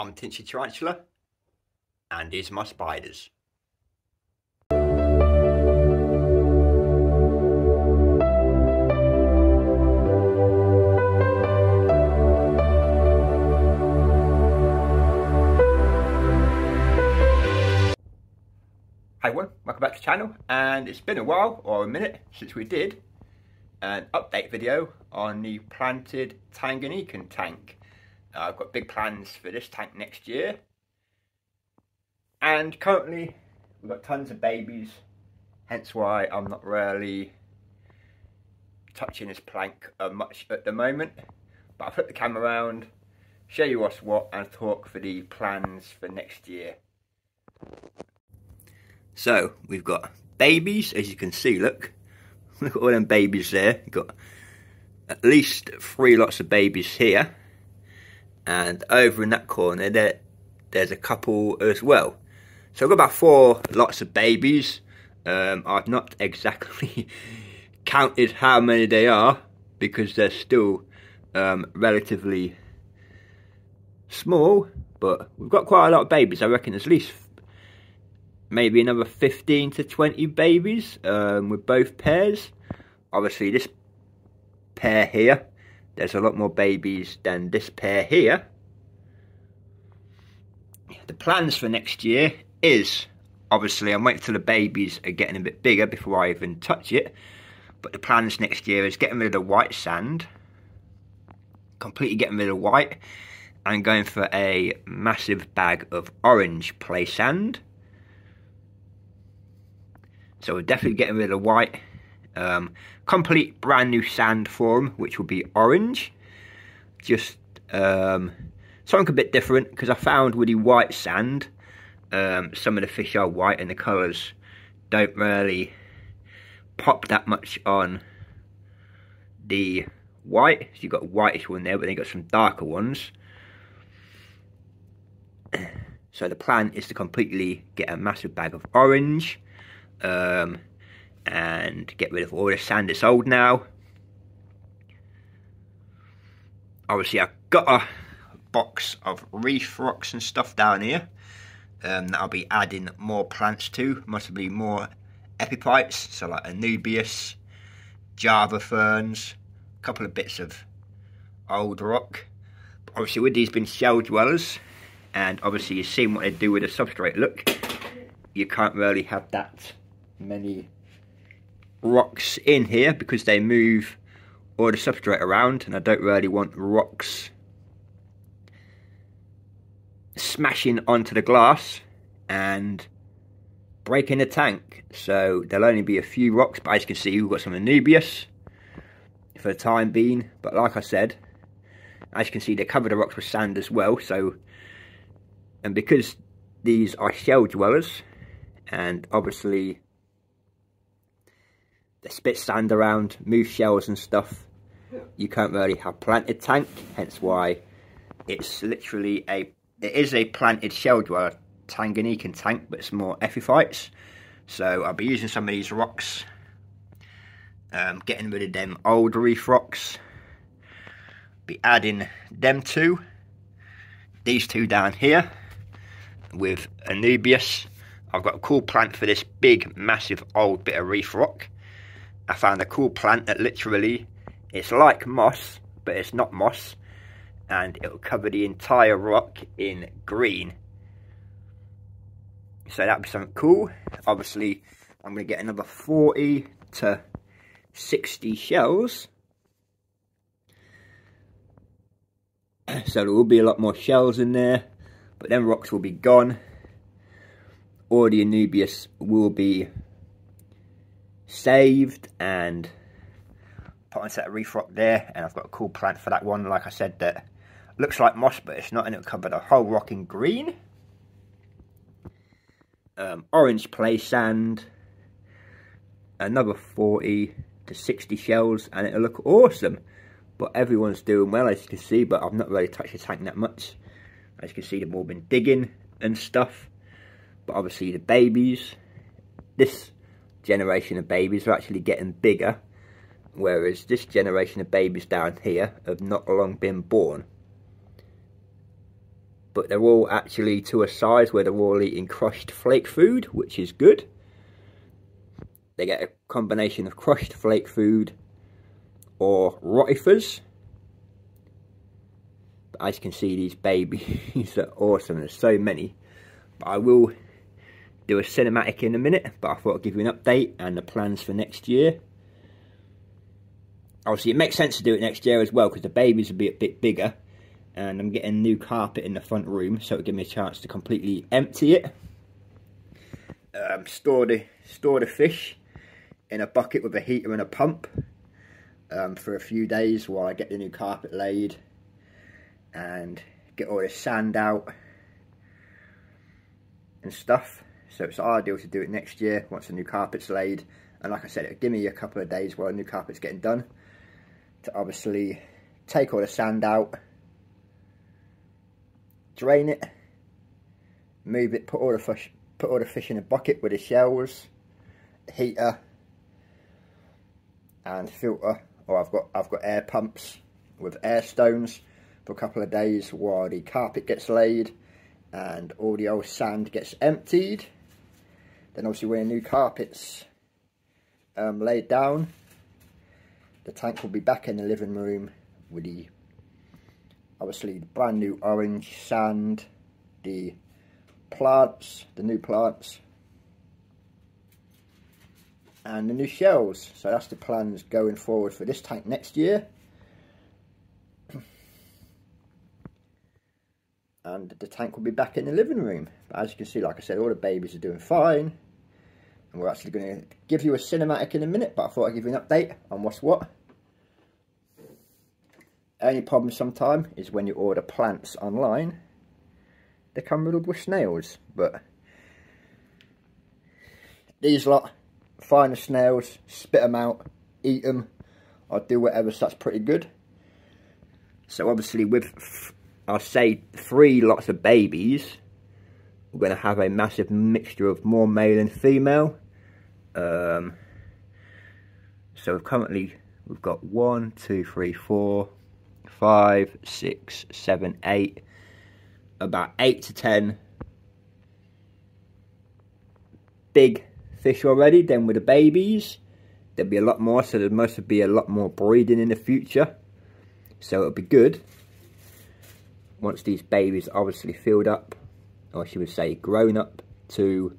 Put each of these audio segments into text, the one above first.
I'm Tinchy Tarantula, and these are my spiders. Hi everyone, welcome back to the channel, and it's been a while, or a minute, since we did an update video on the planted Tanganyikan tank. I've got big plans for this tank next year. And currently, we've got tons of babies, hence why I'm not really touching this plank uh, much at the moment. But I'll flip the camera around, show you what's what, and talk for the plans for next year. So, we've got babies, as you can see, look. Look at all them babies there. You've got at least three lots of babies here and over in that corner there there's a couple as well. So I've got about four lots of babies. Um, I've not exactly counted how many they are because they're still um, relatively small but we've got quite a lot of babies. I reckon there's at least maybe another 15 to 20 babies um, with both pairs. Obviously this pair here there's a lot more babies than this pair here. The plans for next year is, obviously I'm waiting till the babies are getting a bit bigger before I even touch it. But the plans next year is getting rid of the white sand, completely getting rid of white, and going for a massive bag of orange play sand. So we're definitely getting rid of white um, complete brand new sand form, which will be orange. Just um, something a bit different because I found with the white sand, um, some of the fish are white and the colours don't really pop that much on the white. So you've got a whitish one there, but then you've got some darker ones. So the plan is to completely get a massive bag of orange. Um, and get rid of all the sand that's old now. Obviously, I've got a box of reef rocks and stuff down here um, that I'll be adding more plants to, possibly more epiphytes, so like Anubias, Java ferns, a couple of bits of old rock. But obviously, with these being shell dwellers, and obviously you've seen what they do with the substrate, look, you can't really have that many rocks in here because they move all the substrate around and I don't really want rocks smashing onto the glass and breaking the tank. So there'll only be a few rocks, but as you can see, we've got some Anubias for the time being. But like I said, as you can see, they cover the rocks with sand as well. So, and because these are shell dwellers, and obviously spit sand around, move shells and stuff. You can't really have planted tank, hence why it's literally a, it is a planted shell dweller Tanganyikan tank, but it's more epiphytes. So I'll be using some of these rocks, um, getting rid of them old reef rocks, be adding them two, these two down here, with Anubias. I've got a cool plant for this big, massive, old bit of reef rock. I found a cool plant that literally, it's like moss, but it's not moss. And it'll cover the entire rock in green. So that'd be something cool. Obviously, I'm going to get another 40 to 60 shells. So there will be a lot more shells in there. But then rocks will be gone. Or the Anubias will be saved and put on set of reef rock there and I've got a cool plant for that one. Like I said that looks like moss but it's not and it'll cover the whole rock in green. Um, orange play sand another 40 to 60 shells and it'll look awesome. But everyone's doing well as you can see but I've not really touched the tank that much. As you can see they've all been digging and stuff. But obviously the babies this generation of babies are actually getting bigger, whereas this generation of babies down here have not long been born. but they're all actually to a size where they're all eating crushed flake food, which is good. They get a combination of crushed flake food or rotifers. But as you can see, these babies are awesome. There's so many. But I will do a cinematic in a minute, but I thought I'd give you an update and the plans for next year. Obviously, it makes sense to do it next year as well because the babies will be a bit bigger and I'm getting new carpet in the front room so it'll give me a chance to completely empty it. Um, store the store the fish in a bucket with a heater and a pump um, for a few days while I get the new carpet laid and get all the sand out and stuff. So it's ideal to do it next year once the new carpet's laid. And like I said, it'll give me a couple of days while the new carpet's getting done to obviously take all the sand out drain it, move it, put all the fish, put all the fish in a bucket with the shells, heater, and filter. Or I've got I've got air pumps with air stones for a couple of days while the carpet gets laid and all the old sand gets emptied. Then obviously when new carpet's um, laid down, the tank will be back in the living room with the obviously the brand new orange sand, the plants, the new plants, and the new shells. So that's the plans going forward for this tank next year. and the tank will be back in the living room. But as you can see, like I said, all the babies are doing fine. And we're actually going to give you a cinematic in a minute, but I thought I'd give you an update on what's what. Only problem sometimes is when you order plants online, they come riddled with snails. But these lot, find the snails, spit them out, eat them, or do whatever, so that's pretty good. So obviously with, I'll say, three lots of babies, we're going to have a massive mixture of more male and female. Um, so currently we've got one, two, three, four, five, six, seven, eight, about eight to ten big fish already. Then with the babies, there'll be a lot more, so there must be a lot more breeding in the future. So it'll be good once these babies obviously filled up, or should we say grown up to,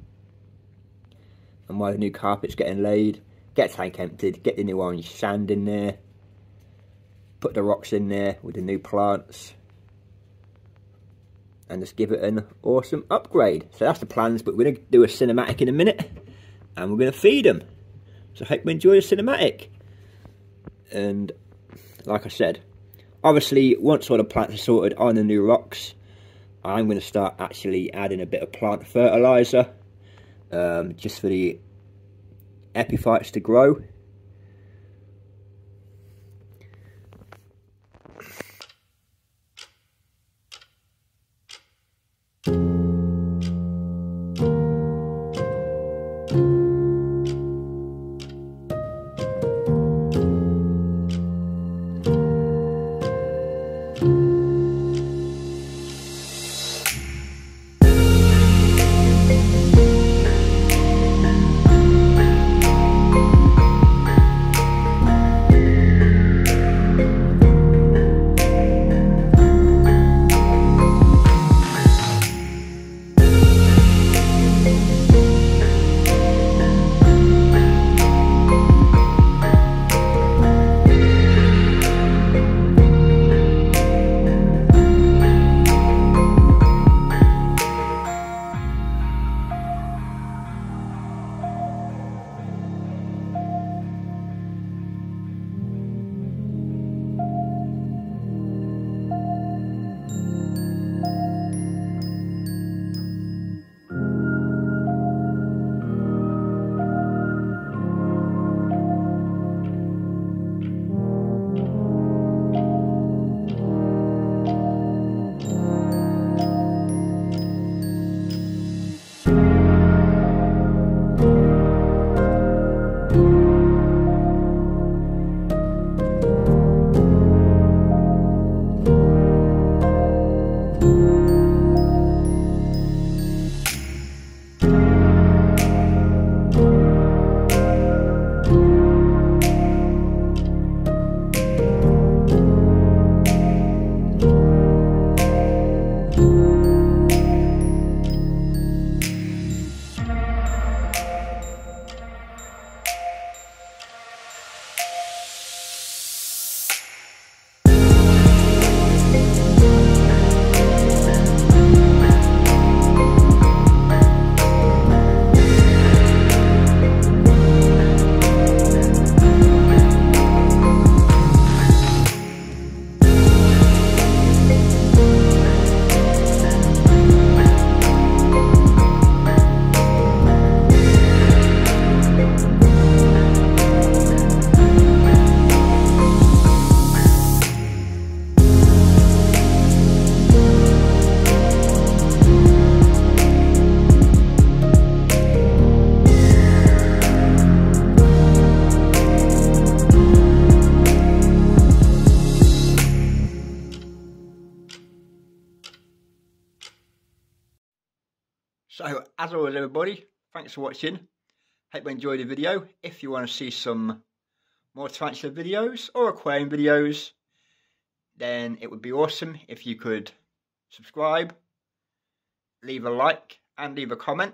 and while the new carpet's getting laid, get tank emptied, get the new orange sand in there, put the rocks in there with the new plants and just give it an awesome upgrade. So that's the plans, but we're going to do a cinematic in a minute and we're going to feed them. So I hope you enjoy the cinematic. And like I said, obviously once all the plants are sorted on the new rocks, I'm going to start actually adding a bit of plant fertilizer um, just for the epiphytes to grow. As always, everybody, thanks for watching. Hope you enjoyed the video. If you want to see some more tarantula videos or aquarium videos, then it would be awesome if you could subscribe, leave a like, and leave a comment,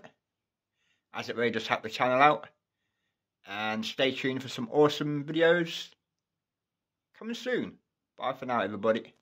as it really does help the channel out. And stay tuned for some awesome videos coming soon. Bye for now, everybody.